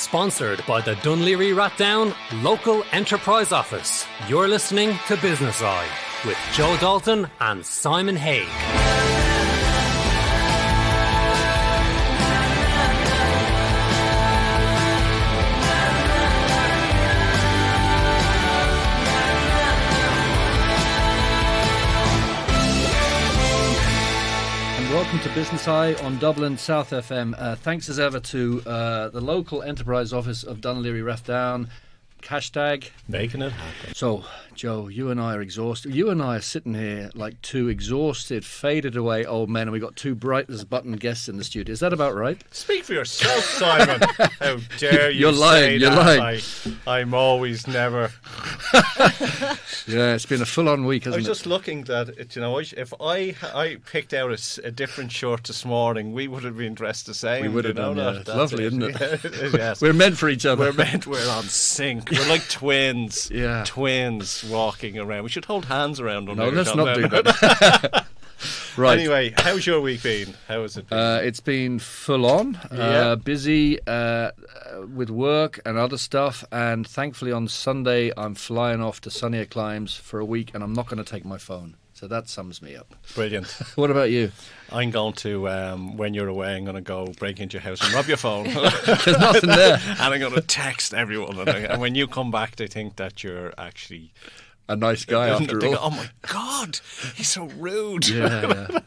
Sponsored by the Dun Laoghaire Rathdown Local Enterprise Office. You're listening to Business Eye with Joe Dalton and Simon Haigh. Welcome to Business Eye on Dublin South FM. Uh, thanks as ever to uh, the local enterprise office of Dun Laoghaire Rathdown. Hashtag making it happen. So, Joe, you and I are exhausted. You and I are sitting here like two exhausted, faded away old men, and we've got two bright as button guests in the studio. Is that about right? Speak for yourself, Simon. How dare you? You're lying. You're that? lying. I, am always never. yeah, it's been a full-on week. hasn't it? I was it? just looking that it, you know if I I picked out a, a, different shirt this morning, we would have been dressed the same. We would have done. Yeah. That. lovely, it. isn't it? yes. We're meant for each other. We're meant. We're on sync. We're like twins. Yeah. Twins walking around. We should hold hands around. on No, let's not do that. right. Anyway, how's your week been? How has it been? Uh, it's been full on, Yeah. uh, busy uh, with work and other stuff. And thankfully, on Sunday, I'm flying off to sunnier climes for a week, and I'm not going to take my phone. So that sums me up. Brilliant. What about you? I'm going to, um, when you're away, I'm going to go break into your house and rob your phone. There's nothing there. and I'm going to text everyone. And, I- and when you come back, they think that you're actually. A nice guy after all. go, oh my God, he's so rude. yeah, yeah.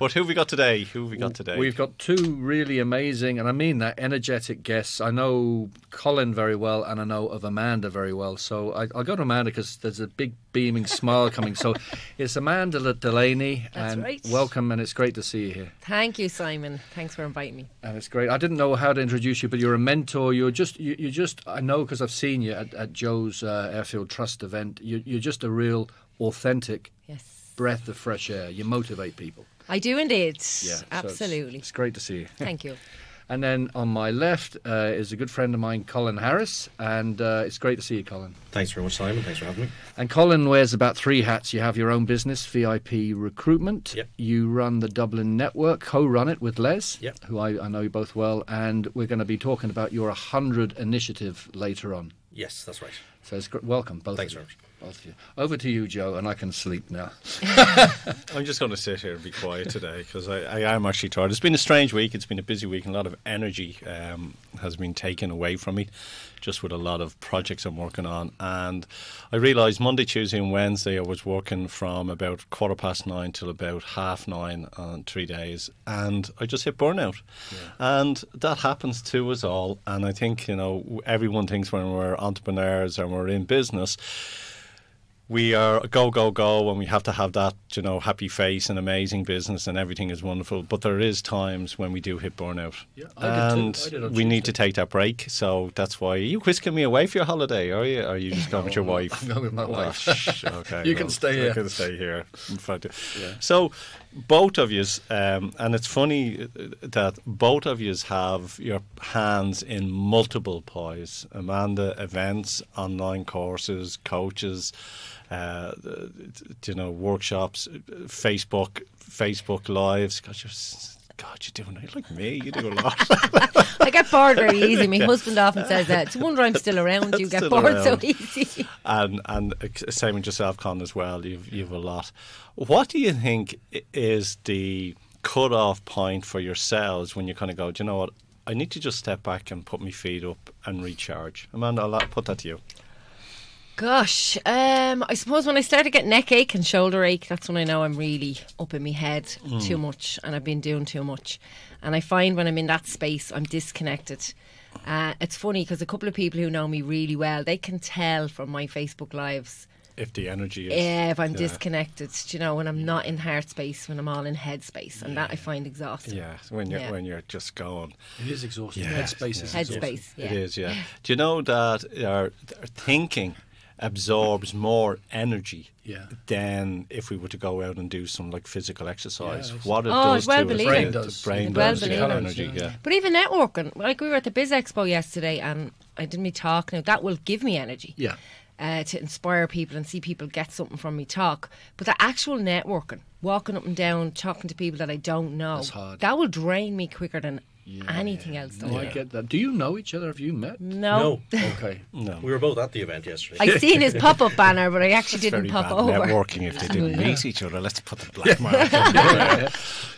But who have we got today? Who have we got today? We've got two really amazing, and I mean that, energetic guests. I know Colin very well, and I know of Amanda very well. So I, I'll go to Amanda because there's a big beaming smile coming. So it's Amanda Delaney, That's and right. welcome, and it's great to see you here. Thank you, Simon. Thanks for inviting me. And it's great. I didn't know how to introduce you, but you're a mentor. You're just, you, you're just. I know because I've seen you at, at Joe's uh, Airfield Trust event. You, you're just a real, authentic Yes. breath of fresh air. You motivate people. I do indeed. Yeah, so it's- Absolutely. it's great to see you. Thank you. And then on my left uh, is a good friend of mine, Colin Harris, and uh, it's great to see you, Colin. Thanks very much, Simon. Thanks for having me. And Colin wears about three hats. You have your own business, VIP Recruitment. Yep. You run the Dublin Network, co-run it with Les, Yep. who I, I know you both well, and we're going to be talking about your 100 initiative later on. Yes, that's right. So it's welcome, both Thanks of you. very much. Both of you. Over to you, Joe, and I can sleep now. I'm just going to sit here and be quiet today because I, I am actually tired. It's been a strange week. It's been a busy week, and a lot of energy um, has been taken away from me, just with a lot of projects I'm working on. And I realised Monday, Tuesday, and Wednesday I was working from about quarter past nine till about half nine on three days, and I just hit burnout. And that happens to us all. And I think you know everyone thinks when we're entrepreneurs and we're in business we are go go go and we have to have that you know happy face and amazing business and everything is wonderful. But there is times when we do hit burnout. Yeah, I did too. and I did on we need to take that break. So that's why are you whisking me away for your holiday are you? Are you just going with your wife? I'm going with my Oh, wife. sh- okay You can well, stay I here. can stay here. In fact, so both of you um, and it's funny uh, that both of you have your hands in multiple pies. Amanda events online courses coaches uh, you know workshops Facebook Facebook lives. God God you're doing it like me you do a lot I get bored very easy. My husband often says that. It's a wonder I'm still around. You get bored so easy. and and same with yourself, Con, as well. You've you've a lot. What do you think is the cut off point for yourselves when you kind of go? Do you know what? I need to just step back and put my feet up and recharge. Amanda, I'll put that to you. Gosh, um, I suppose when I started getting neck ache and shoulder ache, that's when I know I'm really up in my head too much and I've been doing too much. And I find when I'm in that space, I'm disconnected. Uh, it's funny because a couple of people who know me really well, they can tell from my Facebook lives If the energy is, yeah, if I'm yeah. disconnected, do you know, when I'm not in heart space, when I'm all in head space, and that I find exhausting. Yeah, when you're Yeah. when you're just going. It is exhausting. Yeah. Headspace is Head exhausting. space, yeah. It is, yeah. Do you know that our, our thinking absorbs more energy Yeah. than if we were to go out and do some like physical exercise? Yeah, what it Oh, does well to believe us, it. the- Brain the does. brain Well does, believe yeah, it. energy, yeah. But even networking, like we were at the Biz Expo yesterday, and I did me talk. Now that will give me energy. Yeah. Uh, to inspire people and see people get something from me talk, but the actual networking, walking up and down, talking to people that I don't know, That's hard. that will drain me quicker than anything else. Don't I I? get that. Do you know each other? Have you met? No. No, Okay. No. we were both at the event yesterday. I've seen his pop up banner, but I actually Very didn't pop bad over. networking if they didn't meet each other. Let's put the black mark on there.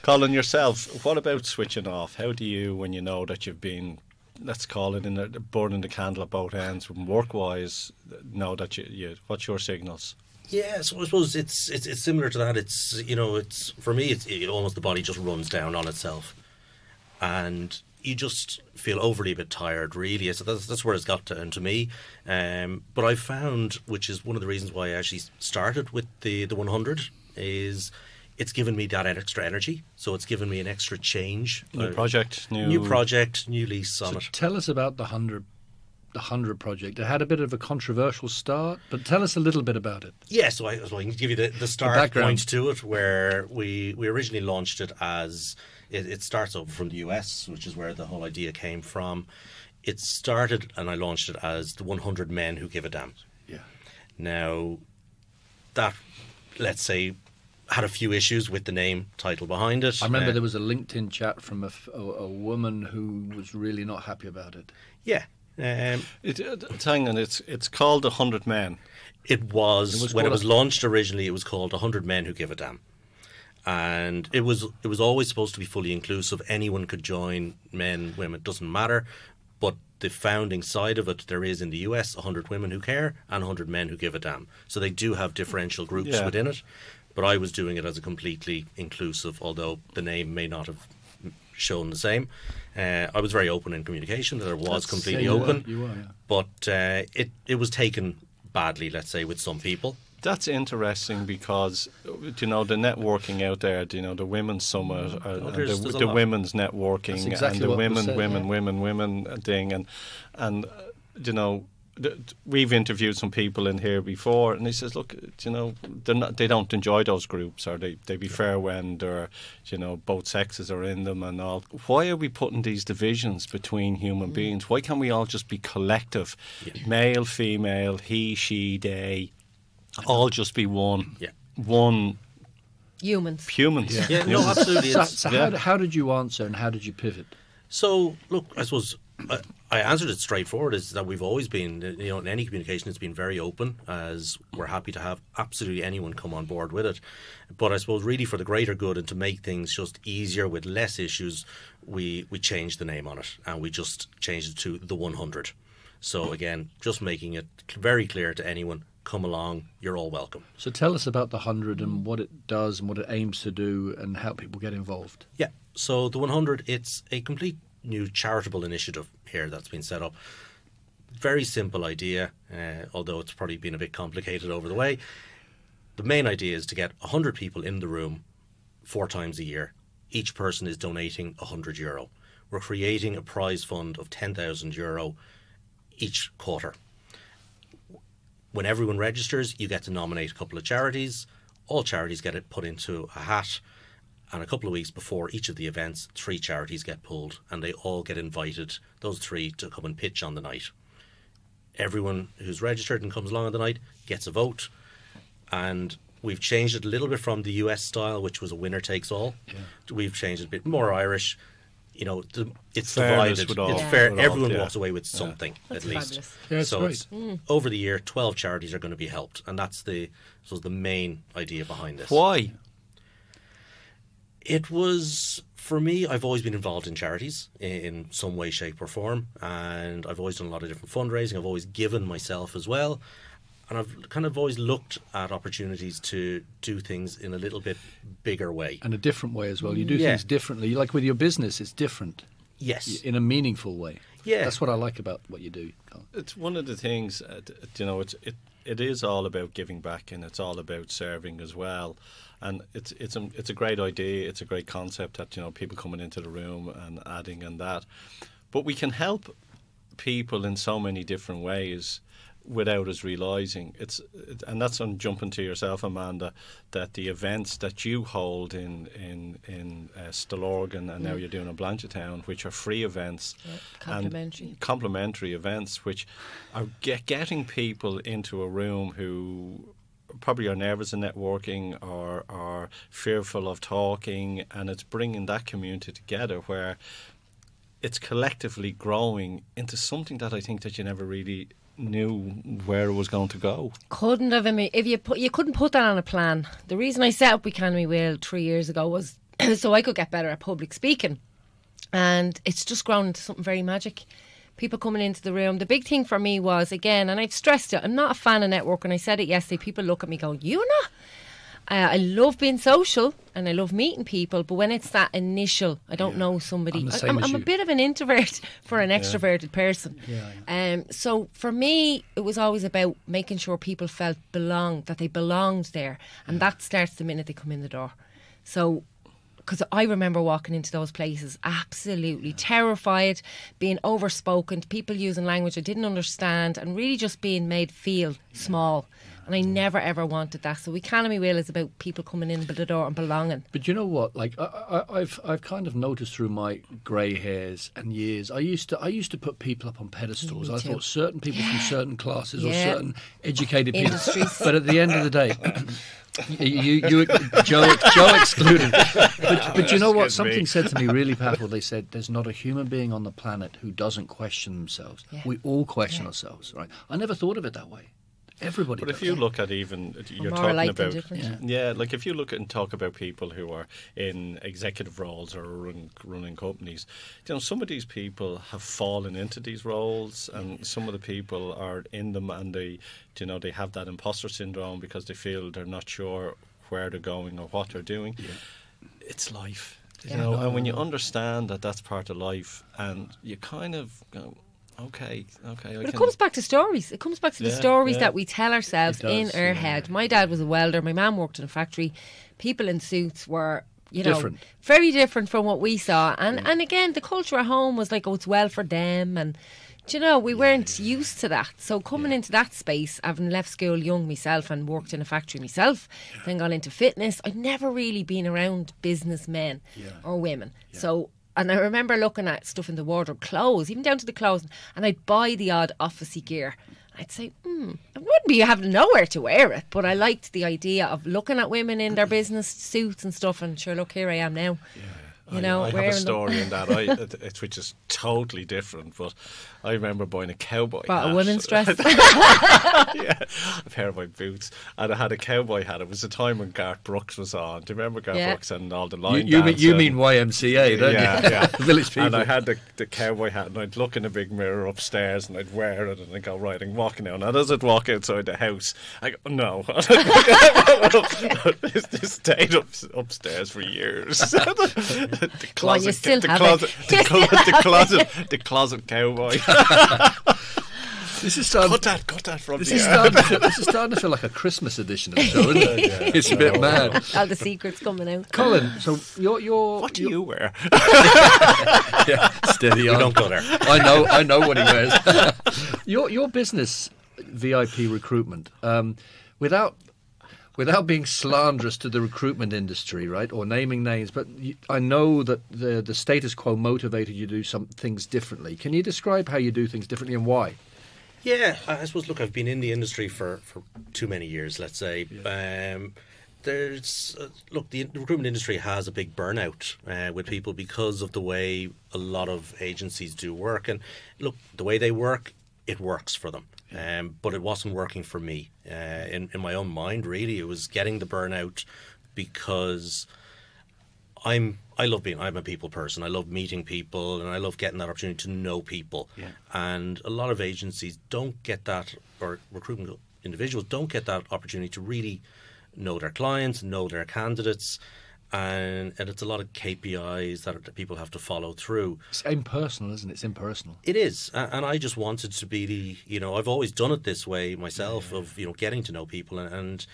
Colin, yourself, what about switching off? How do you, when you know that you've been, let's call it, in the, burning the candle at both ends, work wise, know that you, you, what's your signals? Yeah, so I suppose it's it's it's similar to that. It's you know, it's for me, it's it, almost the body just runs down on itself, and you just feel overly a bit tired. Really, so that's that's where it's got to, and to me. Um, but I found, which is one of the reasons why I actually started with the the 100, is it's given me that extra energy. So it's given me an extra change, New Uh, project, new, new project, new lease on So it. tell us about the hundred, the hundred project. It had a bit of a controversial start, but tell us a little bit about it. Yeah, so I, so I can give you the, the start background. point to it, where we, we originally launched it as it, it starts over from the US, which is where the whole idea came from. It started, and I launched it as the 100 Men Who Give a Damn. Yeah. Now, that let's say had a few issues with the name title behind it. I remember Uh, there was a LinkedIn chat from a woman who was really not happy about it. yeah. Um, It, it, hang on, it's it's called a hundred men. It was, It was when it was launched originally. It was called a "100 Men Who Give a Damn," and it was it was always supposed to be fully inclusive. Anyone could join, men, women, it doesn't matter. But the founding side of it, there is in the US a 100 women who care and a 100 men who give a damn. So they do have differential groups Yeah. within it. But I was doing it as a completely inclusive, although the name may not have shown the same. Uh, I was very open in communication that I was That's- completely you open are, you are, yeah. but uh, it it was taken badly, let's say, with some people. That's interesting because you know the networking out there. You know the women's summit, uh, and there's- the, there's the women's networking, exactly and the women, said, women, yeah. women, women thing, and and uh, you know. Th- We've interviewed some people in here before, and he says, "Look, you know, they're not, they don't enjoy those groups, or they they be fair when they're, you know, both sexes are in them and all. Why are we putting these divisions between human Mm. beings? Why can't we all just be collective, male, female, he, she, they, all just be one, Yeah. one Humans. humans. Yeah, no, absolutely. So, It's- so yeah. how, how did you answer and how did you pivot? So, look, I suppose I, I answered it straightforward is that we've always been, you know, in any communication, it's been very open, as we're happy to have absolutely anyone come on board with it. But I suppose, really, for the greater good and to make things just easier with less issues, we, we changed the name on it and we just changed it to the 100. So, again, just making it very clear to anyone come along, you're all welcome. So tell us about the 100 and what it does and what it aims to do and how people get involved. Yeah. So the 100, it's a complete new charitable initiative here that's been set up. Very simple idea, uh, although it's probably been a bit complicated over the way. The main idea is to get 100 people in the room four times a year. Each person is donating 100 euro. We're creating a prize fund of 10,000 euro each quarter. When everyone registers, you get to nominate a couple of charities. All charities get it put into a hat and a couple of weeks before each of the events, three charities get pulled, and they all get invited, those three, to come and pitch on the night. Everyone who's registered and comes along on the night gets a vote, and we've changed it a little bit from the US style, which was a winner takes all. We've changed it a bit more Irish. You know, the, it's Fairness divided. all- it's Yeah. fair. with all, Everyone yeah. walks away with something That's at least. fabulous. Yeah, it's so great. it's, mm. over the year, twelve charities are going to be helped, and that's the so the main idea behind this. Why? It was for me. I've always been involved in charities in some way, shape, or form, and I've always done a lot of different fundraising. I've always given myself as well, and I've kind of always looked at opportunities to do things in a little bit bigger way. And a different way as well. You do Yeah. things differently. Like with your business, it's different Yes, in a meaningful way. Yeah. That's what I like about what you do. Colin. It's one of the things, uh, you know. It's it. It is all about giving back, and it's all about serving as well. And it's it's a it's a great idea. It's a great concept that you know people coming into the room and adding and that. But we can help people in so many different ways without us realizing it's and that's on jumping to yourself amanda that the events that you hold in in in uh, Stillorgan and now you're doing in Blanchardstown which are free events complimentary. complimentary events which are get, getting people into a room who probably are nervous in networking or are fearful of talking and it's bringing that community together where it's collectively growing into something that I think that you never really knew where it was going to go. Couldn't have. If you put, you couldn't put that on a plan. The reason I set up Economy Wheel three years ago was so I could get better at public speaking, and it's just grown into something very magic. People coming into the room. The big thing for me was again, and I've stressed it. I'm not a fan of networking. I said it yesterday. People look at me going, "You not." Uh, I love being social and I love meeting people, but when it's that initial, I don't know somebody. I'm the I- same I'm, I'm a bit of an introvert for an extroverted person. Yeah. Um, so for me, it was always about making sure people felt belonged, that they belonged there, and that starts the minute they come in the door. So. Because I remember walking into those places absolutely terrified, being overspoken, people using language I didn't understand, and really just being made feel small. And I never ever wanted that. So Economy Wheel is about people coming in by the door and belonging. But you know what? Like I, I, I've I've kind of noticed through my grey hairs and years. I used to I used to put people up on pedestals. Me I too. thought certain people from certain classes or certain educated people. But at the end of the day. You, you, you, Joe, Joe excluded. But, but you know what? Excuse me. Something said to me really powerful. They said, "There's not a human being on the planet who doesn't question themselves. Yeah. We all question ourselves, right? I never thought of it that way. Everybody. But if does. you look at even you're more talking about different. yeah. like if you look at and talk about people who are in executive roles or run, running companies, you know some of these people have fallen into these roles, and some of the people are in them, and they you know they have that imposter syndrome because they feel they're not sure where they're going or what they're doing. It's life. You Yeah. know, and when you understand that that's part of life, and you kind of go, okay, okay, I But it can, comes back to stories. It comes back to the Yeah, stories yeah. that we tell ourselves It in our yeah. head. My dad was a welder. My mum worked in a factory. People in suits were, you know, Different. very different from what we saw. And and again, the culture at home was like, oh, it's well for them. And do you know, we weren't used to that. So coming into that space, having left school young myself and worked in a factory myself, then gone into fitness, I'd never really been around businessmen or women. So. And I remember looking at stuff in the wardrobe, clothes, even down to the clothes, and I'd buy the odd officey gear. I'd say, hmm, I wouldn't be having nowhere to wear it, but I liked the idea of looking at women in their business suits and stuff. And sure, look, here I am now. Yeah. You know, I, I have a story in that, I, which is totally different. But I remember buying a cowboy Bought a hat. women's dress. yeah, a pair of my boots, and I had a cowboy hat. It was the time when Garth Brooks was on. Do you remember Garth Yeah. Brooks and all the line you, mean, you mean YMCA, don't yeah, you? yeah. Village people. And I had the, the cowboy hat, and I'd look in the big mirror upstairs, and I'd wear it, and I'd go right and walking out. And as I'd walk outside the house, I go, no. this, this stayed up, upstairs for years. the Go on, you still the have it. closet, You the, closet, the closet, the closet cowboy. This is starting, cut that, cut that from This is, starting to feel, this is starting to feel like a Christmas edition of the show, isn't it? it's a bit mad. All the secrets coming out. Colin, so you're, you're What do you're- you wear? yeah, steady on. Don't go there. I know, I know what he wears. your your business, VIP recruitment, um, without without being slanderous to the recruitment industry, right, or naming names, but you, I know that the the status quo motivated you to do some things differently. Can you describe how you do things differently and why? Yeah, I suppose. Look, I've been in the industry for, for too many years. Let's say. Um, there's uh, look, the recruitment industry has a big burnout uh, with people because of the way a lot of agencies do work. And look, the way they work, it works for them. Um, but it wasn't working for me. Uh, in in my own mind, really, it was getting the burnout because I'm I love being I'm a people person. I love meeting people and I love getting that opportunity to know people. And a lot of agencies don't get that or recruitment individuals don't get that opportunity to really know their clients, know their candidates. And, and it's a lot of KPIs that that people have to follow through. It's impersonal, isn't it? It's impersonal. It is, and I just wanted to be the, you know, I've always done it this way myself of, you know, getting to know people and, and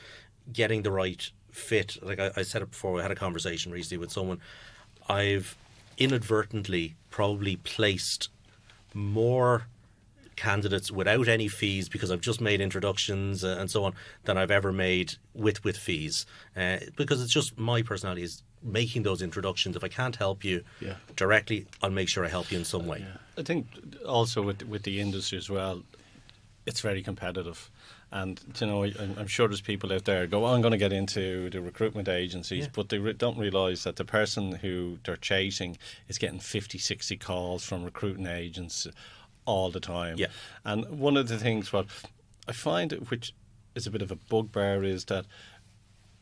getting the right fit. Like I, I said it before, I had a conversation recently with someone. I've inadvertently probably placed more candidates without any fees because I've just made introductions uh, and so on than I've ever made with with fees uh, because it's just my personality is making those introductions. If I can't help you Yeah. directly, I'll make sure I help you in some way. I think also with with the industry as well, it's very competitive, And you know, I'm sure there's people out there go, oh, "I'm going to get into the recruitment agencies," Yeah. but they re- don't realise that the person who they're chasing is getting 50, 60 calls from recruiting agents all the time. Yeah. And one of the things what I find, which is a bit of a bugbear, is that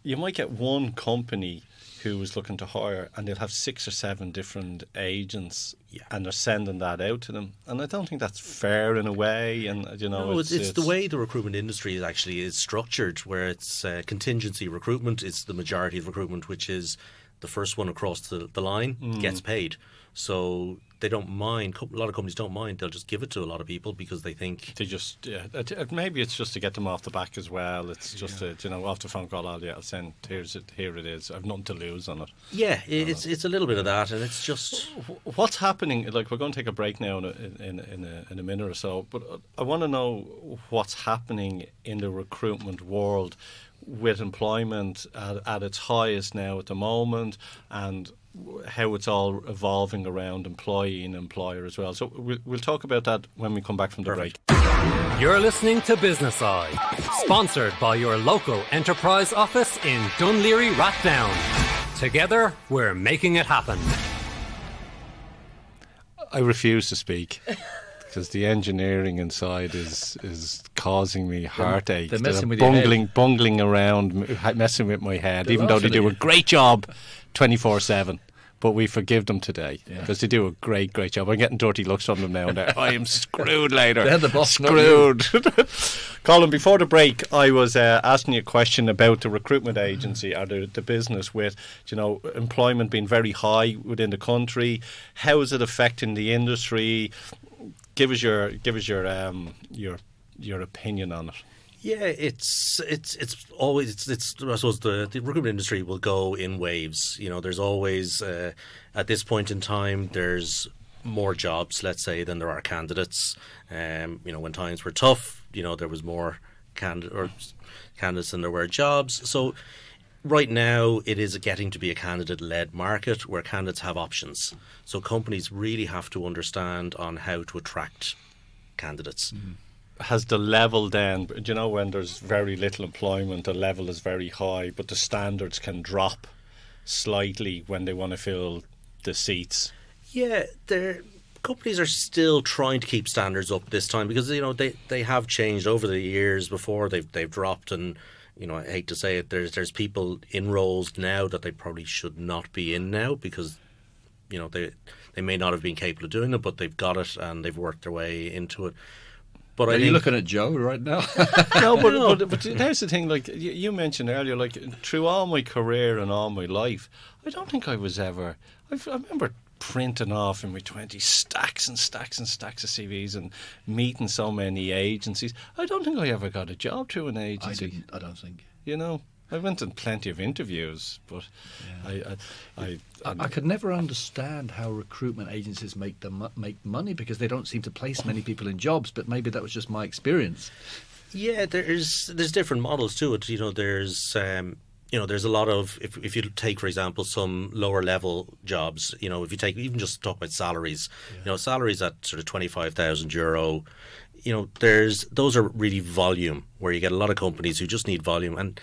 you might get one company who is looking to hire and they'll have six or seven different agents Yeah. and they're sending that out to them and i don't think that's fair in a way and you know No, it's, it's, the way the recruitment industry is actually is structured, where it's uh, contingency recruitment. It's the majority of recruitment, which is the first one across the, the line gets paid. So they don't mind. A lot of companies don't mind. They'll just give it to a lot of people because they think to just yeah, it- it- maybe it's just to get them off the back as well. It's just to you know after phone call. Oh, yeah, I'll send here's it. Here it is. I've nothing to lose on it. yeah, it, it's it's a little bit of that, and it's just What's happening? Like we're going to take a break now in a, in in a, in a minute or so, but uh, I want to know what's happening in the recruitment world with employment at, at its highest now at the moment, and how it's all evolving around employee and employer as well. So we'll, we'll talk about that when we come back from the Perfect. break. You're listening to Business Eye, sponsored by your local enterprise office in Dun Laoghaire Rathdown. Together, we're making it happen. I refuse to speak. Because the engineering inside is is causing me heartache. they're messing with your bungling, bungling around, messing with my head. They're even though they do at a great job, twenty four seven. But we forgive them today because they do a great, great job. I'm getting dirty looks from them now. And I am screwed later. They're the boss. Screwed. Colin, before the break, I was uh, asking you a question about the recruitment agency or the, the business with, you know, employment being very high within the country. How is it affecting the industry? Give us your give us your um, your your opinion on it. Yeah, it's it's it's always it's, it's I suppose the, the recruitment industry will go in waves. You know, there's always uh, at this point in time there's more jobs, let's say, than there are candidates. Um, you know, when times were tough, you know, there was more or candidates than there were jobs. So right now it is getting to be a candidate led market where candidates have options. So companies really have to understand on how to attract candidates. Has the level then, you know, when there's very little employment, the level is very high, but the standards can drop slightly when they want to fill the seats? Yeah, they're companies are still trying to keep standards up this time because you know they, they have changed over the years before they've they've dropped and you know I hate to say it there's there's people in roles now that they probably should not be in now because you know they they may not have been capable of doing it but they've got it and they've worked their way into it. But I Are you think looking at Joe right now? no, but, but but there's the thing. Like you, you mentioned earlier, like through all my career and all my life, I don't think I was ever. I've, I remember printing off in my twenties stacks and stacks and stacks of CVs and meeting so many agencies. I don't think I ever got a job through an I agency. didn't. I don't think. You know, I went on plenty of interviews, but I, I, I, I, I could never understand how recruitment agencies make them make money because they don't seem to place many people in jobs. But maybe that was just my experience. Yeah, there's there's different models to it. You know, there's um, you know there's a lot of if if you take for example some lower level jobs. You know, if you take even just talk about salaries. You know, salaries at sort of twenty five thousand euro. You know, there's those are really volume where you get a lot of companies who just need volume and.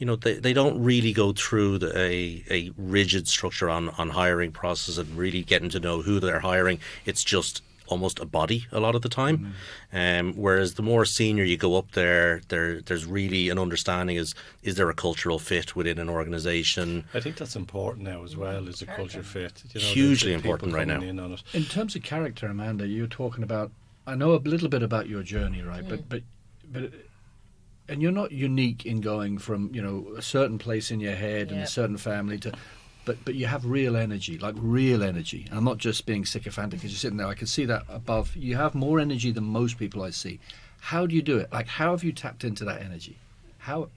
You know, they, they don't really go through the, a a rigid structure on, on hiring process and really getting to know who they're hiring. It's just almost a body a lot of the time. Um, whereas the more senior you go up there, there there's really an understanding is is there a cultural fit within an organisation? I think that's important now as well. Is a culture fit? You know, Hugely important right now. In. In terms of character, Amanda, you're talking about. I know a little bit about your journey, right? But but but. And you're not unique in going from you know a certain place in your head and a certain family to, but but you have real energy, like real energy. I'm not just being sycophantic because you're sitting there. I can see that above. You have more energy than most people I see. How do you do it? Like how have you tapped into that energy? How what-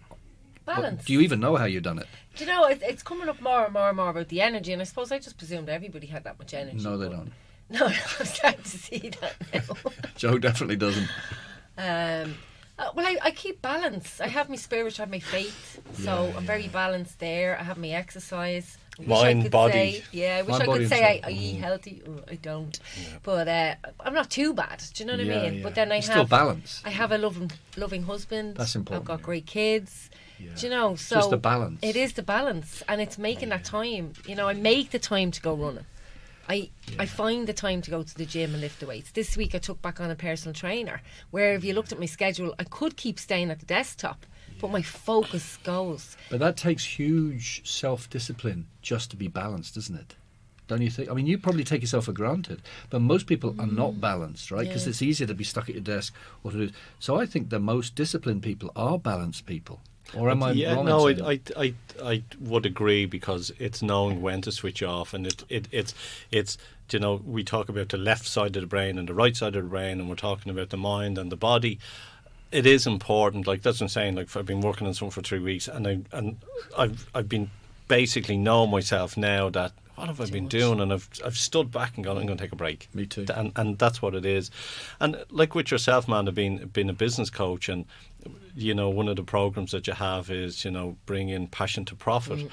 Balance. do you even know how you've done it? Do you know, it, it's coming up more and more and more about the energy, and I suppose I just presumed everybody had that much energy. No, they don't. No, I'm starting to see that now. Joe definitely doesn't. Um, uh, well, I, I keep balance. I have my spirit, I have my faith, so I'm very balanced there. I have my exercise. I Mind, body. say- yeah, I wish Mind, I could say I. I eat healthy. Oh, I don't, but uh, I'm not too bad. Do you know what Yeah, I mean? yeah. But then I It's have still balance. I have a loving, loving husband. That's important, I've got yeah. great kids. Yeah. Do you know? So Just the balance. It is the balance, and it's making that time. You know, I make the time to go running. I I find the time to go to the gym and lift the weights. This week I took back on a personal trainer. Where if you looked at my schedule, I could keep staying at the desktop, but my focus goes. But that takes huge self discipline just to be balanced, doesn't it? Don't you think? I mean, you probably take yourself for granted, but most people are not balanced, right? Because Mm. Yeah. it's easier to be stuck at your desk or to do. So I think the most disciplined people are balanced people. Or am I yeah, wrong? no, saying I. I, I, I would agree because it's knowing when to switch off, and it, it, it's, it's, you know, we talk about the left side of the brain and the right side of the brain, and we're talking about the mind and the body. It is important. Like that's what I'm saying. Like I've been working on something for three weeks, and I, and I've, I've been basically know myself now that what have I been doing, and I've, I've stood back and gone, I'm going to take a break. Me too. And and that's what it is. And like with yourself, man, I've been been a business coach, and you know one of the programs that you have is you know bring in passion to profit. Mm.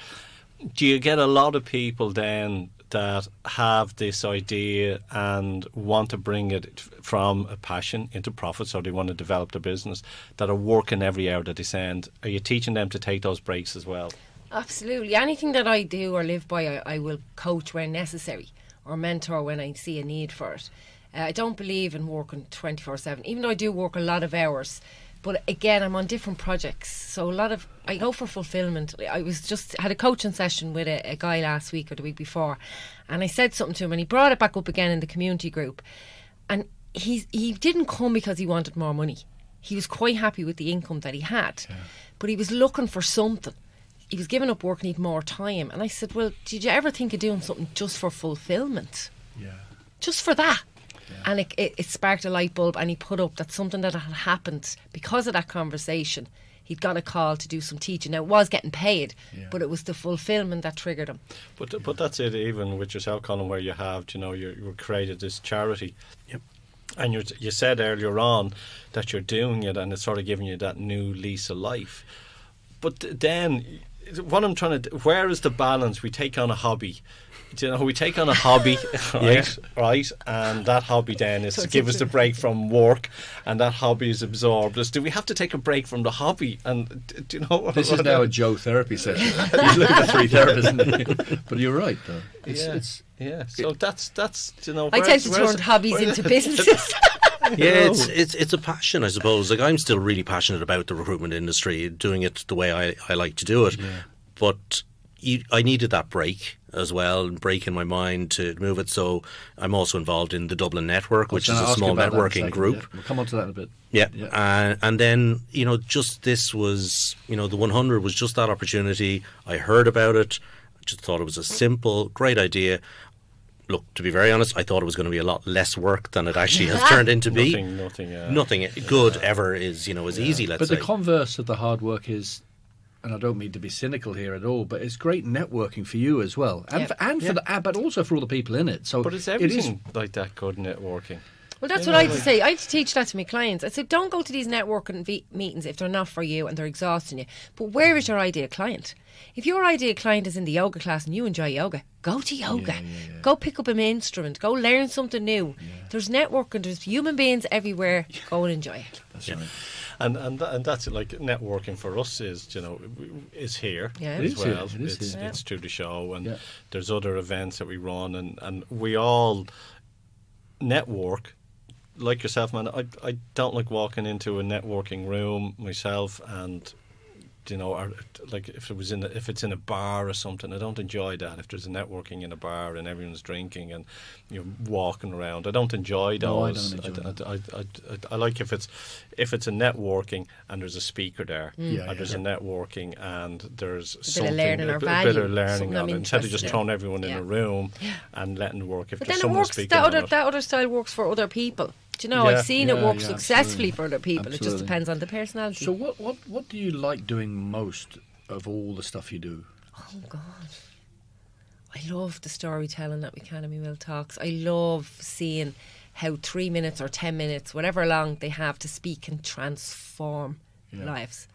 Do you get a lot of people then that have this idea and want to bring it from a passion into profit, so they want to develop their business that are working every hour that they send? Are you teaching them to take those breaks as well? Absolutely. Anything that I do or live by, I, I will coach when necessary or mentor when I see a need for it. Uh, I don't believe in working 24 7, even though I do work a lot of hours. But again, I'm on different projects. So a lot of, I go for fulfillment. I was just, had a coaching session with a, a guy last week or the week before. And I said something to him and he brought it back up again in the community group. And he's, he didn't come because he wanted more money. He was quite happy with the income that he had. But he was looking for something he was giving up work and he had more time. And I said, Well, did you ever think of doing something just for fulfillment? yeah. Just for that? And it, it, it sparked a light bulb, and he put up that something that had happened because of that conversation. He'd got a call to do some teaching. Now, it was getting paid, Yeah. but it was the fulfillment that triggered him. But but that's it. Even with yourself, Colin, where you have you know you you created this charity. Yep. And you you said earlier on that you're doing it, and it's sort of giving you that new lease of life. But then, what I'm trying to, do, where is the balance? We take on a hobby. Do you know, we take on a hobby, right? Right, and that hobby then is to give us the break from work, and that hobby is absorbed us. Do we have to take a break from the hobby? And do you know? This is now a Joe therapy session. He's looking at three therapists, isn't he? But you're right, though. It's, yeah, it's yeah. So that's that's you know. I tend to turn hobbies where- into businesses. Yeah, it's it's it's a passion, I suppose. Like I'm still really passionate about the recruitment industry, doing it the way I, I like to do it. But you, I needed that break as well, and break in my mind to move it. So I'm also involved in the Dublin Network, which is a small about that in a networking second, group. yeah. We'll come on to that in a bit. Yeah. Yeah. Uh, and then, you know, just this was, you know, the 100 was just that opportunity. I heard about it. I just thought it was a simple, great idea. Look, to be very honest, I thought it was going to be a lot less work than it actually has turned into be. Nothing, nothing. Uh, Nothing good ever is, you know, as easy, let's say. But say. the converse of the hard work is, and I don't mean to be cynical here at all, but it's great networking for you as well, and Yeah. for, and for the uh, but also for all the people in it. So But it's it is everything like that good networking. Well, that's what I had to say. I had to teach that to my clients. I said, don't go to these networking ve- meetings if they're not for you and they're exhausting you. But where is your ideal client? If your ideal client is in the yoga class and you enjoy yoga, go to yoga. Go pick up an instrument. Go learn something new. There's networking. There's human beings everywhere. Go and enjoy it. That's right. And and tha- and that's it, like networking for us is you know is here Yeah. as It is here, well. it is it's here. it's through the show and Yeah. there's other events that we run and and we all network. Like yourself, man, I I don't like walking into a networking room myself and. You know, or like if it was in a, if it's in a bar or something, I don't enjoy that. If there's a networking in a bar and everyone's drinking and you're walking around, I don't enjoy No, I don't enjoy I, that. I, I, I, I like if it's if it's a networking and there's a speaker there, mm. Yeah, or there's yeah. a networking and there's of something learning a, bit- value, bit of learning something I'm on it instead of just throwing everyone in a room and letting work. If But there's then it works. speaking That on other it. that other style works for other people. Do you know? Yeah. I've seen Yeah, it work yeah, successfully absolutely. for other people. It just depends on the personality. So what what what do you like doing most of all the stuff you do? Oh God. I love the storytelling at Academy Mill Talks. I love seeing how three minutes or ten minutes, whatever long they have to speak, can transform lives.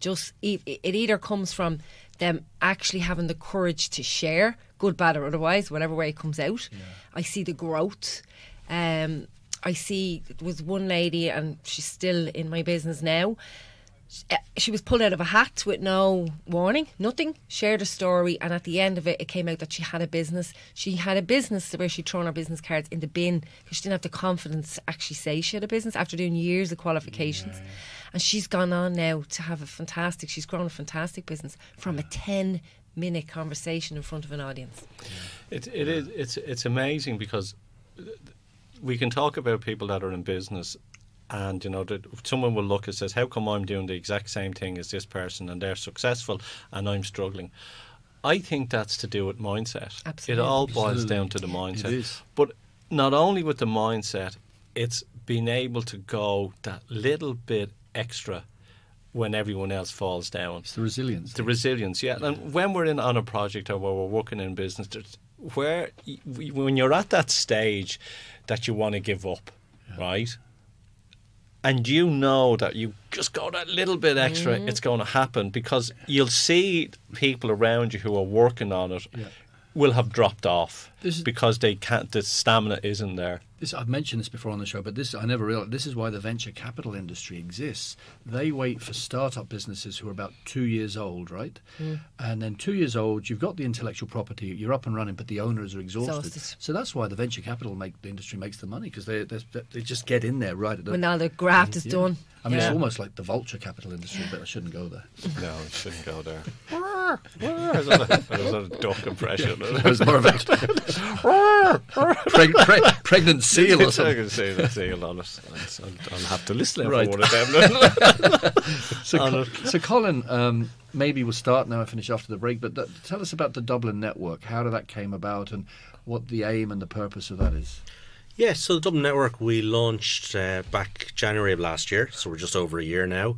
just it, it either comes from them actually having the courage to share, good, bad, or otherwise, whatever way it comes out. I see the growth. Um, I see there was one lady, and she's still in my business now. Uh, She was pulled out of a hat with no warning, nothing. Shared a story, and at the end of it, it came out that she had a business. She had a business where she'd thrown her business cards in the bin because she didn't have the confidence to actually say she had a business after doing years of qualifications. And she's gone on now to have a fantastic. She's grown a fantastic business from a ten minute conversation in front of an audience. It, it is. It's it's amazing because we can talk about people that are in business, and you know that someone will look and says, "How come I'm doing the exact same thing as this person and they're successful and I'm struggling?" I think that's to do with mindset. Absolutely. it all boils down to the mindset. is. But not only with the mindset, it's being able to go that little bit extra when everyone else falls down. It's the resilience. The resilience, yeah. And when we're in on a project or where we're working in business, there's- where when you're at that stage that you want to give up, right? And you know that you just go that little bit extra, Mm-hmm. it's going to happen because you'll see people around you who are working on it will have dropped off This is- because they can't. The stamina isn't there. This, I've mentioned this before on the show, but this I never realized. This is why the venture capital industry exists. They wait for startup businesses who are about two years old, right? Mm. And then two years old, you've got the intellectual property, you're up and running, but the owners are exhausted. Exhausted. So that's why the venture capital make the industry makes the money because they, they they just get in there right at the. When all the graft is Yeah. done. I mean, Yeah. it's almost like the vulture capital industry, but I shouldn't go there. No, it shouldn't go there. Is that a, is that a duck impression? It was more of a preg- preg- pregnant seal or something. I can say the seal on it. I'll, I'll have to listen Right. for one of them. So, Col- so Colin, um, maybe we'll start now and finish after the break. But th- tell us about the Dublin network. How did that came about, and what the aim and the purpose of that is? Yeah, so the Dublin Network we launched uh, back January of last year, so we're just over a year now.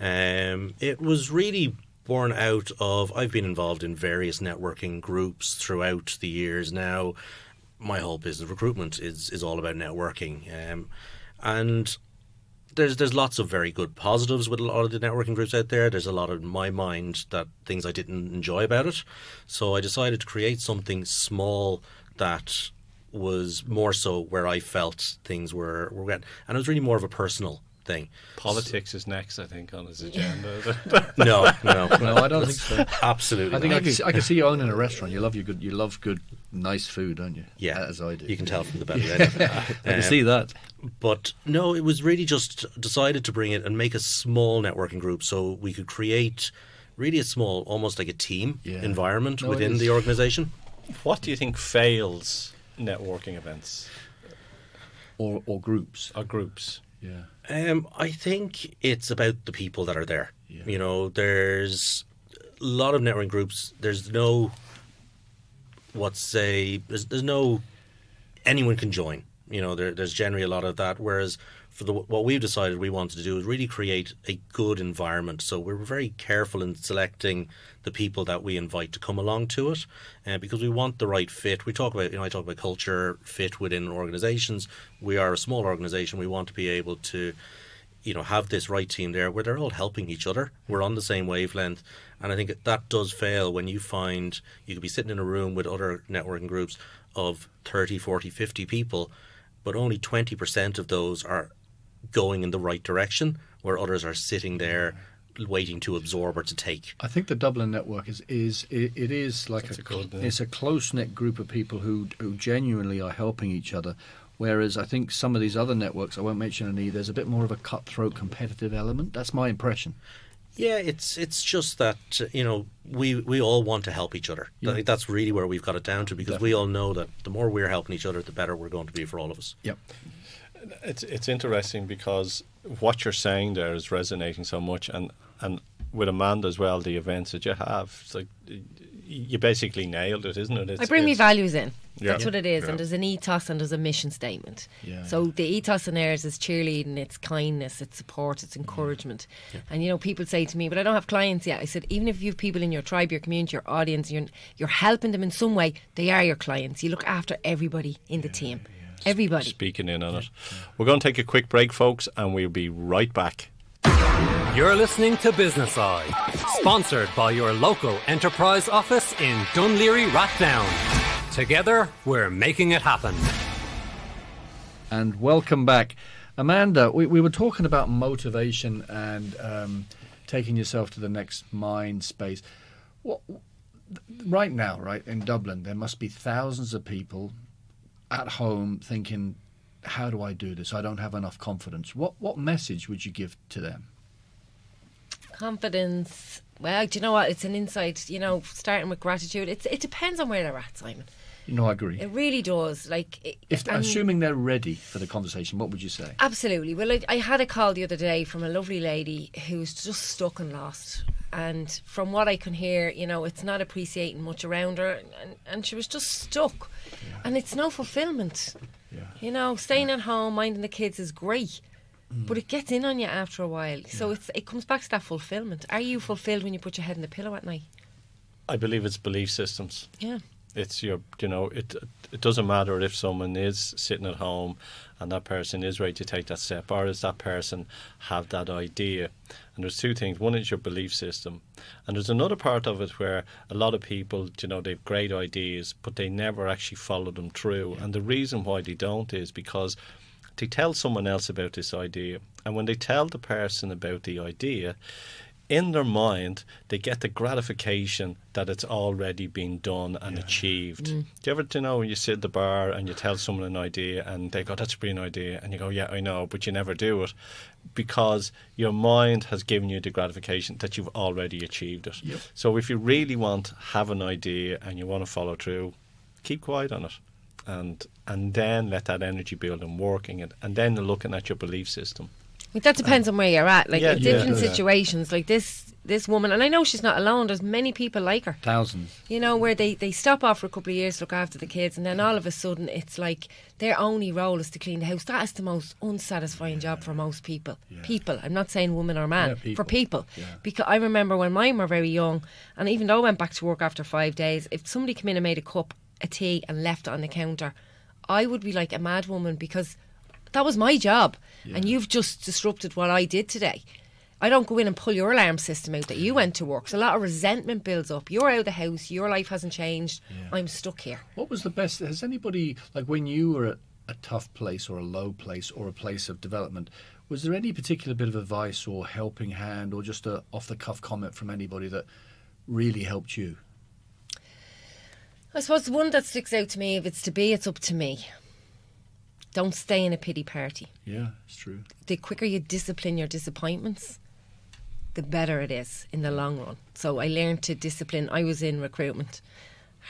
Um, it was really born out of I've been involved in various networking groups throughout the years now. My whole business recruitment is is all about networking, um, and there's there's lots of very good positives with a lot of the networking groups out there. There's a lot of in my mind that things I didn't enjoy about it. So I decided to create something small that was more so where I felt things were were getting, and it was really more of a personal thing. Politics is next, I think, on his agenda. No, no, No, I don't think so. absolutely. I think I can, see, I can see you owning a restaurant. You love your good. You love good, nice food, don't you? yeah, as I do. You can tell from the belly. anyway. I can Um, see that. but no, it was really just decided to bring it and make a small networking group so we could create really a small, almost like a team Yeah. environment No, within the organization. what do you think fails networking events Or or groups. or groups? Yeah. Um, I think it's about the people that are there. Yeah. You know, there's a lot of networking groups. There's no what's say. There's, there's no anyone can join. You know, there, there's generally a lot of that. Whereas for the what we've decided we wanted to do is really create a good environment. So we're very careful in selecting the people that we invite to come along to it, uh, because we want the right fit. We talk about, you know, I talk about culture fit within organisations. We are a small organisation. We want to be able to you know, have this right team there where they're all helping each other. We're on the same wavelength. And I think that does fail when you find you could be sitting in a room with other networking groups of 30, 40, 50 people, but only 20% of those are going in the right direction, where others are sitting there waiting to absorb or to take. I think the Dublin network is is it, it is like That's a, a good, it's a close knit group of people who who genuinely are helping each other. Whereas I think some of these other networks, I won't mention any, there's a bit more of a cutthroat competitive element. That's my impression. Yeah, it's it's just that you know we we all want to help each other. I think that's really where we've got it down to because we all know that the more we're helping each other, the better we're going to be for all of us. Yep. It's it's interesting because what you're saying there is resonating so much, and and with Amanda as well, the events that you have, it's like you basically nailed it, isn't it? It's, I bring me values in. Yeah. That's what it is. Yeah. And there's an ethos and there's a mission statement. Yeah, so the ethos in theirs is cheerleading, it's kindness, it's support, it's encouragement. Yeah. And you know, people say to me, "But I don't have clients yet." I said, even if you have people in your tribe, your community, your audience, you're you're helping them in some way. They are your clients. You look after everybody in the team. Everybody. speaking in on it. We're going to take a quick break, folks, and we'll be right back. You're listening to Business Eye, sponsored by your local enterprise office in Dun Laoghaire Rathdown. Together, we're making it happen. and welcome back. Amanda, we, we were talking about motivation and um, taking yourself to the next mind space. What, right now, right, in Dublin, there must be thousands of people at home thinking, how do I do this? I don't have enough confidence. What, what message would you give to them? Confidence. Well, do you know what? It's an insight. You know, starting with gratitude. It's it depends on where they're at, Simon. You know, I agree. It really does. Like, it, If and- assuming they're ready for the conversation, what would you say? Absolutely. Well, I, I had a call the other day from a lovely lady who's just stuck and lost. And from what I can hear, you know, it's not appreciating much around her. And, and she was just stuck. And it's no fulfillment. Yeah. You know, staying at home, minding the kids is great. Mm. But it gets in on you after a while. So it's it comes back to that fulfillment. Are you fulfilled when you put your head in the pillow at night? I believe it's belief systems. Yeah. It's your, you know, it it doesn't matter if someone is sitting at home and that person is ready to take that step, or does that person have that idea? And there's two things. One is your belief system, and there's another part of it where a lot of people, you know, they've great ideas, but they never actually follow them through. And the reason why they don't is because they tell someone else about this idea, and when they tell the person about the idea, in their mind, they get the gratification that it's already been done and achieved. Mm. Do you ever, you know, when you sit at the bar and you tell someone an idea and they go, "That's a brilliant idea," and you go, "Yeah, I know," but you never do it because your mind has given you the gratification that you've already achieved it. Yep. So if you really want to have an idea and you want to follow through, keep quiet on it. And and then let that energy build and working it, and then looking at your belief system. Like that depends on where you're at. Like Yeah, different Yeah. situations, like this this woman, and I know she's not alone. There's many people like her. Thousands. You know, where they, they stop off for a couple of years to look after the kids, and then all of a sudden it's like their only role is to clean the house. That is the most unsatisfying job for most people. People, I'm not saying woman or man, Yeah, people. for people. Yeah. Because I remember when mine were very young, and even though I went back to work after five days, if somebody came in and made a cup of tea and left it on the counter, I would be like a mad woman because that was my job, and you've just disrupted what I did today. I don't go in and pull your alarm system out that you went to work. So a lot of resentment builds up. You're out of the house. Your life hasn't changed. I'm stuck here. What was the best? Has anybody like when you were at a tough place or a low place or a place of development? Was there any particular bit of advice or helping hand or just a off the cuff comment from anybody that really helped you? I suppose the one that sticks out to me, if it's to be, it's up to me. Don't stay in a pity party. Yeah, it's true. The quicker you discipline your disappointments, the better it is in the long run. So I learned to discipline. I was in recruitment,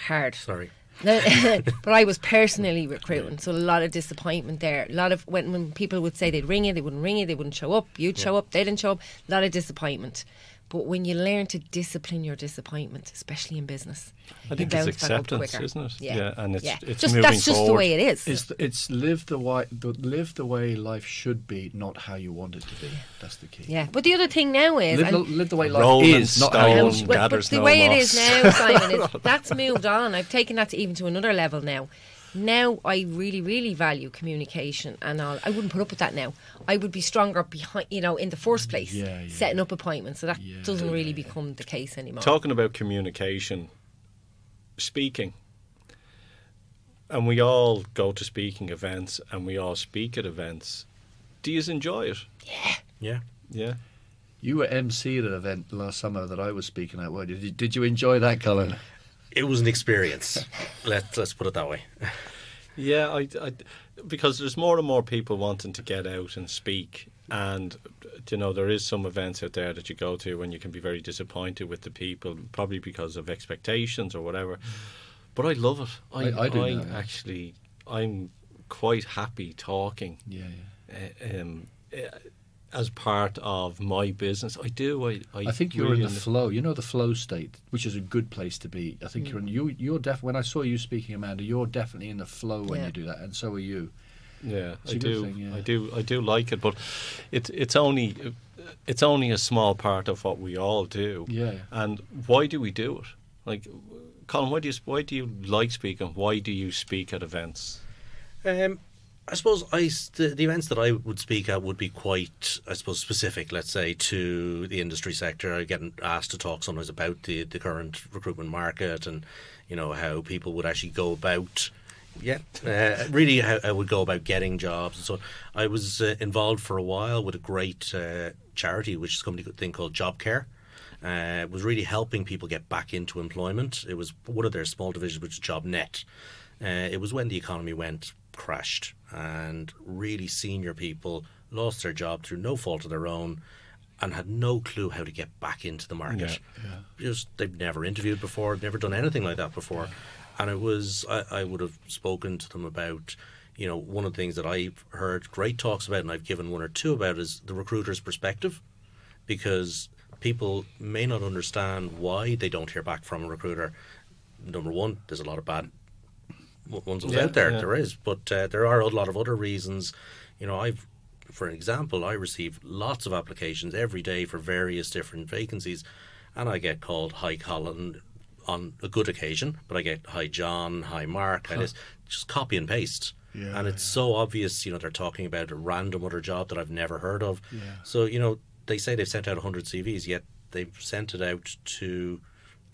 hard. Sorry. But I was personally recruiting, so a lot of disappointment there. A lot of when, when people would say they'd ring you, they wouldn't ring you, they wouldn't show up. You'd show up, they didn't show up. A lot of disappointment. But when you learn to discipline your disappointment, especially in business, I you think it's bounce back up acceptance, isn't it? Yeah, Yeah, and it's- yeah. it's just moving that's just the way it is. It's it's live the way the, live the way life should be, not how you want it to be. That's the key. yeah, but the other thing now is, Live, the, and- live the way life Rolling is, not how you want it to be. Well, but the no way it moss. is now, Simon, is that's moved on. I've taken that to even to another level now. Now I really, really value communication, and all. I wouldn't put up with that now. I would be stronger behind, you know, in the first place, Yeah, yeah. setting up appointments. So that Yeah, doesn't really yeah, yeah. become the case anymore. Talking about communication, speaking, and we all go to speaking events and we all speak at events. Do you enjoy it? Yeah. Yeah. Yeah. You were MC at an event last summer that I was speaking at. What, did you, did you enjoy that, Colin? It was an experience. Let, let's put it that way. Yeah, I, I, because there's more and more people wanting to get out and speak, and you know there is some events out there that you go to when you can be very disappointed with the people, probably because of expectations or whatever. But I love it. I, I- I do now, yeah. actually, I'm quite happy talking. Yeah, yeah. uh, um, uh, as part of my business. I do. I, I, I think you're really in the flow. You know the flow state, which is a good place to be. I think you're in. You, you're def. When I saw you speaking, Amanda, you're definitely in the flow when Yeah. you do that, and so are you. Yeah, It's I a do. thing, yeah. I do. I do like it, but it's it's only it's only a small part of what we all do. Yeah. And why do we do it? Like, Colin, why do you why do you like speaking? Why do you speak at events? Um, I suppose I the, the events that I would speak at would be quite, I suppose, specific. Let's say to the industry sector. I get asked to talk sometimes about the the current recruitment market and you know how people would actually go about. Yeah, uh, really, how I would go about getting jobs. And so, I was uh, involved for a while with a great uh, charity, which is a company thing called Job Care. Uh, was really helping people get back into employment. It was one of their small divisions, which is JobNet. Uh, it was when the economy went crashed and really senior people lost their job through no fault of their own and had no clue how to get back into the market. Yeah, Just they've never interviewed before, never done anything like that before. And it was I, I would have spoken to them about, you know, one of the things that I've heard great talks about and I've given one or two about is the recruiter's perspective. Because people may not understand why they don't hear back from a recruiter. Number one, there's a lot of bad ones Yeah, out there. yeah. There is, but uh, there are a lot of other reasons. You know, I've, for an example, I receive lots of applications every day for various different vacancies, and I get called Hi Colin on a good occasion, but I get Hi John, Hi Mark. I just just copy and paste. Yeah, and it's so obvious, you know, they're talking about a random other job that I've never heard of. So, you know, they say they've sent out 100 CVs, yet they've sent it out to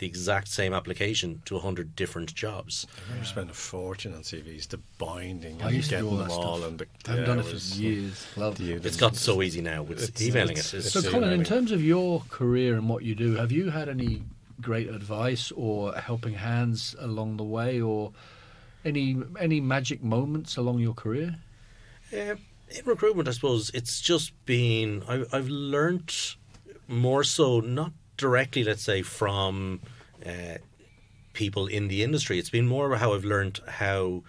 the exact same application to 100 different jobs. I spent a fortune on CVs, the binding, I and used to do getting all that them all, stuff. and the, I haven't yeah, done it it for was- years. Well, the- It's got so easy now with It's- emailing it's- it. It's, So, It's Colin, in terms of your career and what you do, have you had any great advice or helping hands along the way, or any any magic moments along your career? Uh, in recruitment, I suppose it's just been I, I've learnt more so not directly, let's say, from uh, people in the industry. It's been more about how I've learned how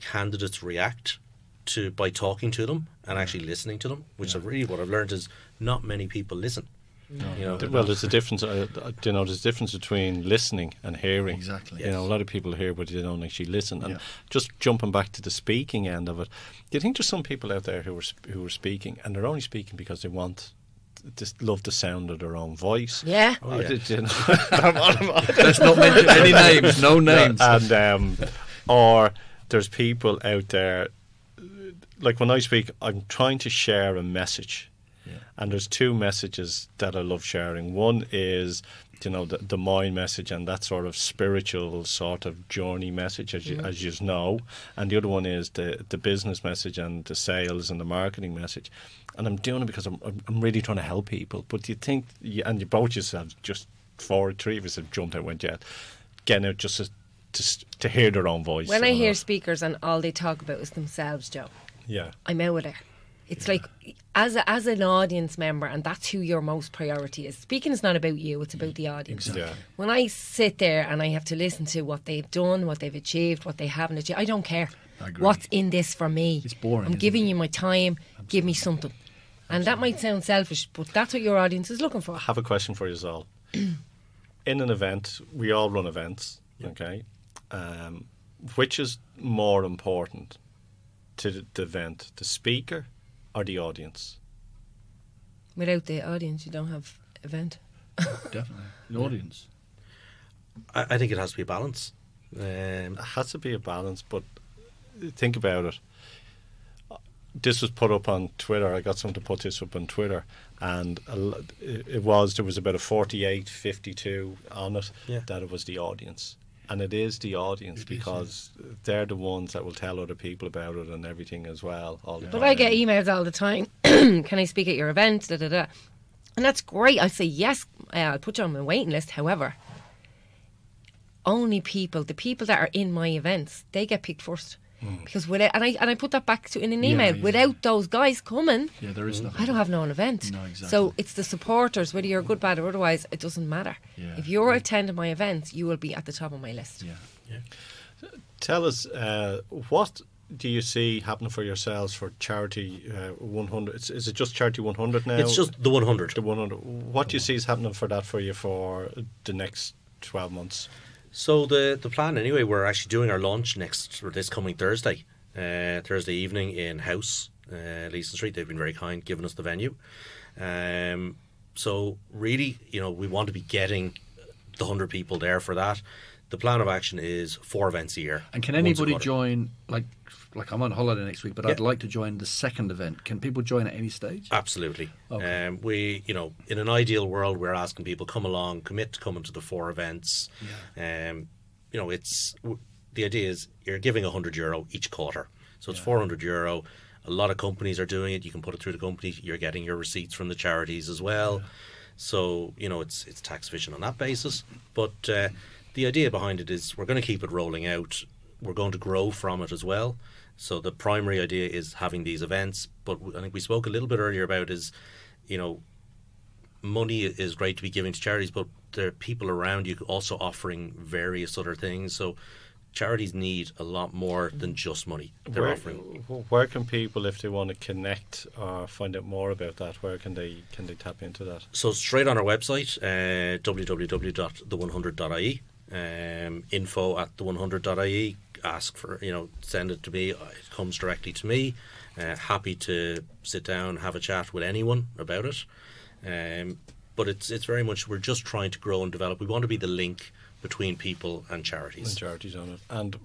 candidates react to by talking to them and actually listening to them. Which is really what I've learned is not many people listen. You know, Well, there's a difference. Uh, you know, there's a difference between listening and hearing. Exactly. You know, a lot of people hear, but they don't actually listen. And Yeah. just jumping back to the speaking end of it, do you think there's some people out there who are who are speaking and they're only speaking because they want, just love the sound of their own voice? Yeah. Oh, yeah. did you know- Let's not mention any names. No names. and um, or there's people out there like when I speak, I'm trying to share a message, Yeah. and there's two messages that I love sharing. One is you know the, the mind message and that sort of spiritual sort of journey message as you, as you know and the other one is the the business message and the sales and the marketing message and I'm doing it because I'm I'm I'm really trying to help people but do you think you, and you both yourselves just four or three of us have jumped out went yet getting out just to, to to hear their own voice When I hear all. speakers and all they talk about is themselves, Joe, yeah I'm out of there. It's like as a, as an audience member, and that's who your most priority is. Speaking is not about you; it's about the audience. Yeah. When I sit there and I have to listen to what they've done, what they've achieved, what they haven't achieved, I don't care. I agree. What's in this for me? It's boring, I'm giving it? you my time. Give me something. And that might sound selfish, but that's what your audience is looking for. I have a question for you all. In an event, we all run events, okay? Um, which is more important to the, the event, the speaker or the audience? Without the audience, you don't have event. Definitely. An audience. I, I think it has to be a balance. Um, It has to be a balance, but think about it. This was put up on Twitter. I got someone to put this up on Twitter, and it it was there was about a 48, 52 on it Yeah. that it was the audience, and it is the audience because they're the ones that will tell other people about it and everything as well. All the But time. I get emails all the time. Can I speak at your event? Da, da, da. And that's great. I say yes. Uh, I'll put you on my waiting list. However, only people, the people that are in my events, they get picked first. Because without, and I and I put that back to in an email. yeah. Without those guys coming, Yeah, there is nothing. I don't have no an event. No, exactly. So it's the supporters, whether you're good, bad, or otherwise, it doesn't matter. Yeah. If you're attending my events, you will be at the top of my list. Yeah. Tell us uh, what do you see happening for yourselves for charity uh, 100? Is, is it just charity 100 now? it's just the 100. the 100. What do you see is happening for that for you for the next 12 months? So the the plan anyway, we're actually doing our launch next or this coming Thursday, uh, Thursday evening in House, uh, Leeson Street. They've been very kind, giving us the venue. Um, so really, you know, we want to be getting the hundred people there for that. The plan of action is four events a year. And can anybody join? Like, like I'm on holiday next week, but I'd like to join the second event. Can people join at any stage? Absolutely. Okay. Um, we, you know, in an ideal world, we're asking people come along, commit to coming to the four events. Um, you know, it's the idea is you're giving hundred euro each quarter, so it's four hundred euro. A lot of companies are doing it. You can put it through the company. You're getting your receipts from the charities as well. So you know, it's it's tax efficient on that basis. But uh, the idea behind it is we're going to keep it rolling out. We're going to grow from it as well. So the primary idea is having these events. But I think we spoke a little bit earlier about is, you know, money is great to be giving to charities, but there are people around you also offering various other things. So charities need a lot more than just money. They're Where, offering where can people, if they want to connect or find out more about that, where can they can they tap into that? So straight on our website, uh, www.the100.ie, um, info at the100.ie. Ask for you know, send it to me. It comes directly to me. Uh, happy to sit down, have a chat with anyone about it. Um, but it's it's very much we're just trying to grow and develop. We want to be the link between people and charities. and charities on it. And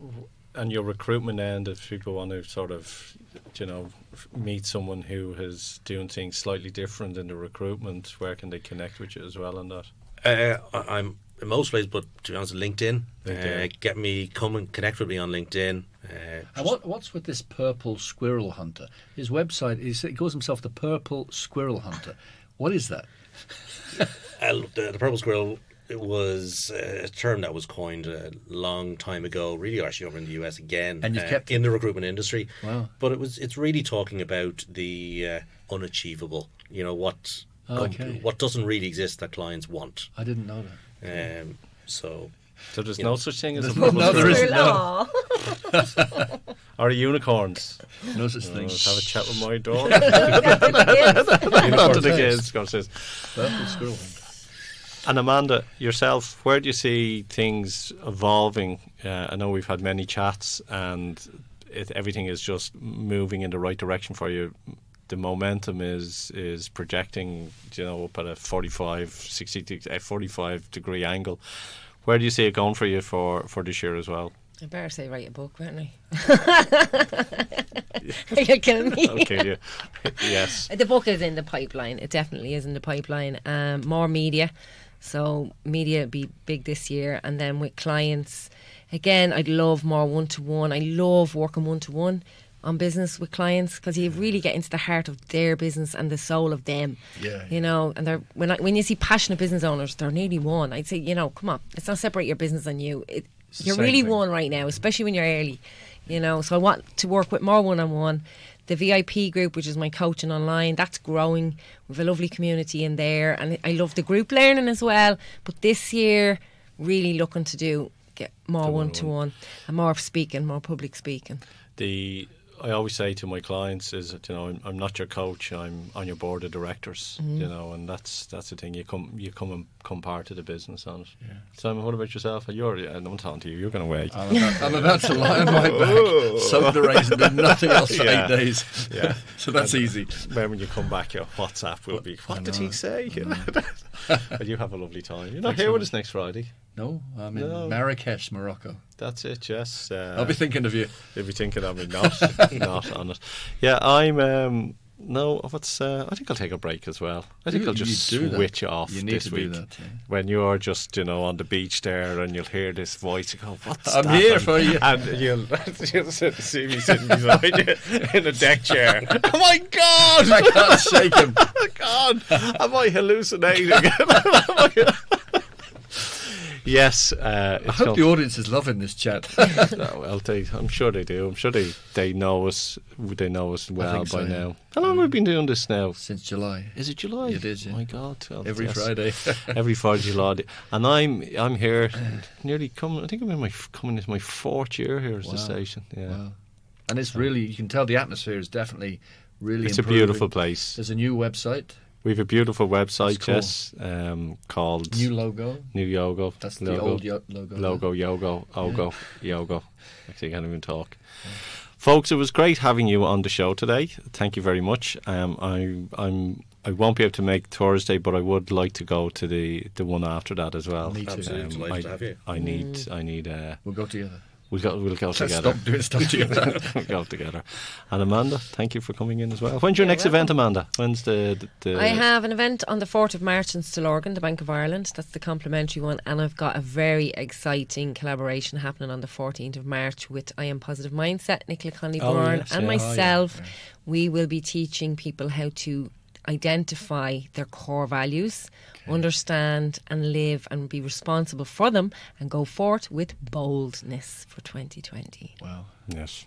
and your recruitment end, if people want to sort of, you know, meet someone who is doing things slightly different in the recruitment, where can they connect with you as well on that? Uh, I'm in most places, but to be honest, LinkedIn. LinkedIn. Uh, get me, come and connect with me on LinkedIn. Uh, And what, what's with this purple squirrel hunter? His website is he calls himself the Purple Squirrel Hunter. What is that? Uh, the, the purple squirrel it was uh, a term that was coined a long time ago, really actually over in the US again, And you've uh, kept in the recruitment industry. Wow. But it was it's really talking about the uh, unachievable. You know what Okay. what doesn't really exist that clients want. I didn't know that. Um, so So there's no know, such thing as a there's purple no- there. No. Or unicorns. No such Oh, thing. let's have a chat with my daughter. Unicorn Not to the kids, God says. Purple squirrel. And Amanda, yourself, where do you see things evolving? Uh, I know we've had many chats, and it, everything is just moving in the right direction for you. The momentum is is projecting, you know, up at a 45, 60, a 45 degree angle. Where do you see it going for you for, for this year as well? I better say write a book, won't I? You're killing me. Okay, yeah. yes. The book is in the pipeline. It definitely is in the pipeline. Um, more media. So media will be big this year, and then with clients, again, I'd love more one to one. I love working one to one on business with clients because you really get into the heart of their business and the soul of them. Yeah, you know, and they're when I, when you see passionate business owners, they're nearly one. I'd say, you know, come on, let's not separate your business and you. It, you're really thing. one right now, especially when you're early. You know, so I want to work with more one on one. The VIP group, which is my coaching online, that's growing. We've a lovely community in there, and I love the group learning as well. But this year, really looking to do get more one to one and more speaking, more public speaking. the I always say to my clients is that you know I'm, I'm not your coach. I'm on your board of directors. Mm-hmm. You know, and that's that's the thing. You come you come and come part of the business on it. Simon, what about yourself? You're I'm talking to you. You're going away. I'm about, I'm about to lie on my back, soak the rays, and do nothing else for Yeah. eight days. Yeah. so that's easy. When when you come back, your WhatsApp will be. What did he say? but you have a lovely time. You're not Thanks here so with us next Friday. No, I'm in No. Marrakesh, Morocco. That's it. Yes. Uh, I'll be thinking of you. You'll be thinking of me not not on it. Yeah, I'm. Um, no, what's? Uh, I think I'll take a break as well. I think You- I'll just do that. switch off You need this to do week. that, yeah. When you're just, you know, on the beach there, and you'll hear this voice, you go, "What's I'm that?" here And- for you. And you'll, you'll see me sitting beside you in a deck chair. oh my God! I can't shake him. God, am I hallucinating? Yes, uh, I hope going- the audience is loving this chat. no, well, they, I'm sure they do. I'm sure they, they know us. They know us well by so, yeah. now. How long have we been doing this now? Since July. Is it July? It is, yeah. My God, well, Every yes. Friday. Every Friday, July, and I'm I'm here, nearly coming. I think I'm in my coming into my fourth year here at the station. Yeah, Wow. And it's really, you can tell the atmosphere is definitely really it's a beautiful place. There's a new website, We have a beautiful website, That's cool. Jess, um, called new logo. New Yogo. That's the old yo- logo. logo, yogo, ogo, yogo. Actually, I can't even talk. Folks, it was great having you on the show today. Thank you very much. Um, I, I'm I won't be able to make Thursday, but I would like to go to the, the one after that as well. Me too. Absolutely delighted I, to have you. I need I need uh, We'll go together. We'll go we'll go together. stop doing stuff together. we'll go together. And Amanda, thank you for coming in as well. When's your You're next welcome. event, Amanda? When's the, the, the I have an event on the 4th of March in Stillorgan, the Bank of Ireland. That's the complimentary one. And I've got a very exciting collaboration happening on the 14th of March with I Am Positive Mindset, Nicola Conley Oh, Bourne, yes, and yeah. Oh, yeah, myself. We will be teaching people how to identify their core values, understand and live and be responsible for them, and go forth with boldness for 2020. wow, yes.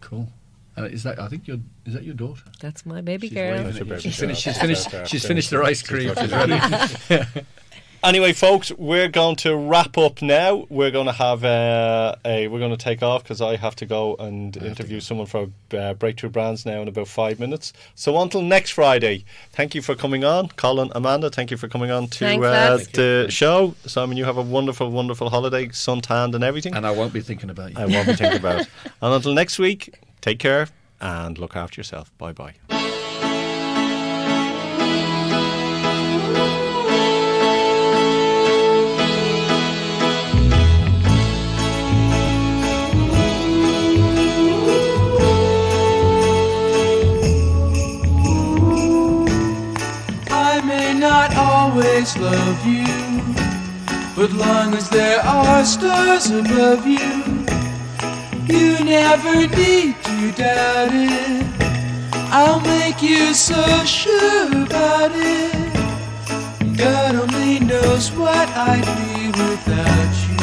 cool. And is that? I think your is that your daughter? That's my baby She's girl. waving at She's you. a She's finished. She's finished. She's finished her ice cream. She's ready. Anyway, folks, we're going to wrap up now. We're going to have uh, a. We're going to take off because I have to go and interview someone for uh, Breakthrough Brands now in about five minutes. So until next Friday, thank you for coming on, Colin, Amanda. Thank you for coming on to Thanks, uh, lads. the show. Simon, you have a wonderful, wonderful holiday, sun tanned and everything. and I won't be thinking about you. I won't be thinking about. It. And until next week, take care and look after yourself. Bye bye. Always love you, but long as there are stars above you, you never need to doubt it. I'll make you so sure about it. God only knows what I'd be without you.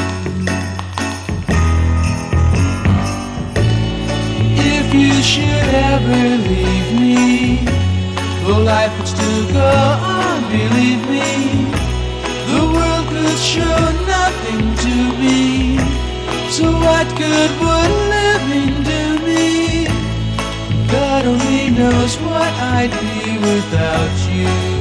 If you should ever leave me, though life would still go on, believe me, the world could show nothing to me. So what good would living do me? God only knows what I'd be without you.